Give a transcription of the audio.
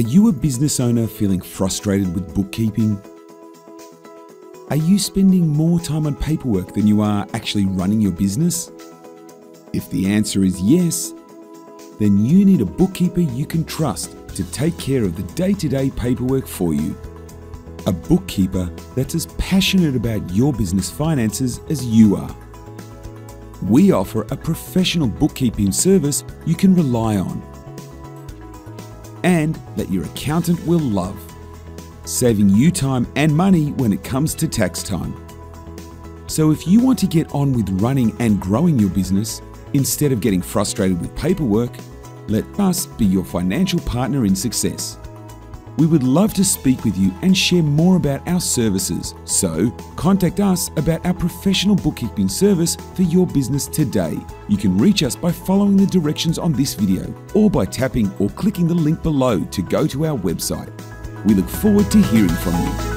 Are you a business owner feeling frustrated with bookkeeping? Are you spending more time on paperwork than you are actually running your business? If the answer is yes, then you need a bookkeeper you can trust to take care of the day to day paperwork for you. A bookkeeper that's as passionate about your business finances as you are. We offer a professional bookkeeping service you can rely on and that your accountant will love, saving you time and money when it comes to tax time. So, if you want to get on with running and growing your business instead of getting frustrated with paperwork, let us be your financial partner in success. We would love to speak with you and share more about our services. So, contact us about our professional bookkeeping service for your business today. You can reach us by following the directions on this video or by tapping or clicking the link below to go to our website. We look forward to hearing from you.